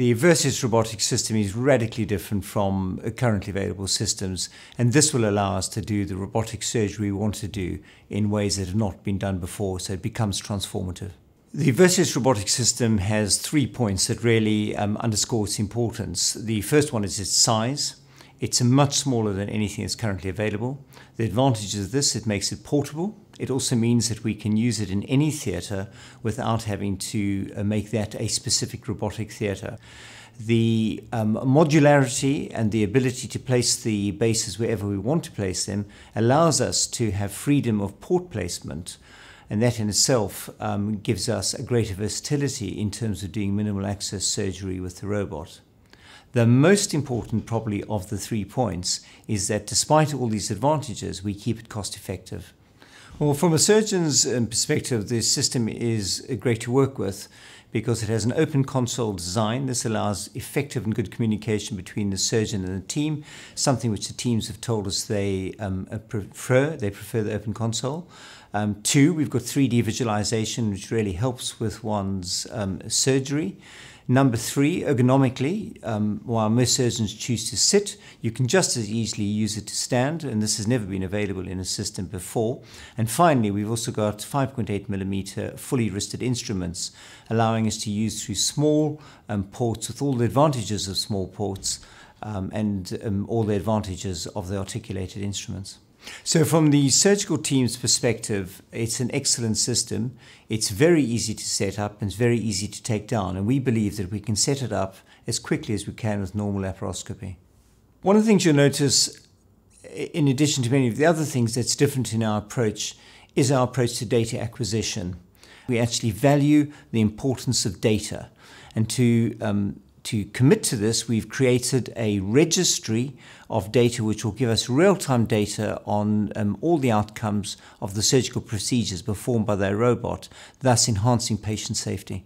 The Versius robotic system is radically different from currently available systems, and this will allow us to do the robotic surgery we want to do in ways that have not been done before, so it becomes transformative. The Versius robotic system has three points that really um, underscore its importance. The first one is its size. It's much smaller than anything that's currently available. The advantage of this, it makes it portable. It also means that we can use it in any theatre without having to uh, make that a specific robotic theatre. The um, modularity and the ability to place the bases wherever we want to place them allows us to have freedom of port placement. And that in itself um, gives us a greater versatility in terms of doing minimal access surgery with the robot. The most important, probably, of the three points is that despite all these advantages, we keep it cost effective. Well, from a surgeon's um, perspective, this system is great to work with because it has an open console design. This allows effective and good communication between the surgeon and the team, something which the teams have told us they um, uh, prefer. They prefer the open console. Um, two, we've got 3D visualization, which really helps with one's um, surgery. Number three, ergonomically, um, while most surgeons choose to sit, you can just as easily use it to stand, and this has never been available in a system before. And finally, we've also got 5.8 millimeter fully wristed instruments, allowing us to use through small um, ports with all the advantages of small ports um, and um, all the advantages of the articulated instruments. So, from the surgical team's perspective, it's an excellent system. It's very easy to set up and it's very easy to take down. And we believe that we can set it up as quickly as we can with normal laparoscopy. One of the things you'll notice, in addition to many of the other things that's different in our approach, is our approach to data acquisition. We actually value the importance of data and to um, to commit to this, we've created a registry of data which will give us real time data on um, all the outcomes of the surgical procedures performed by their robot, thus enhancing patient safety.